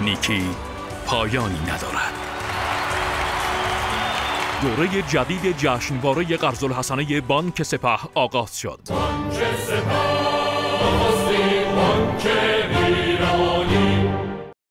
نیکی پایانی ندارد. دوره جدید جشنواره قرض الحسنه بانک سپه آغاز شد. بانک سپه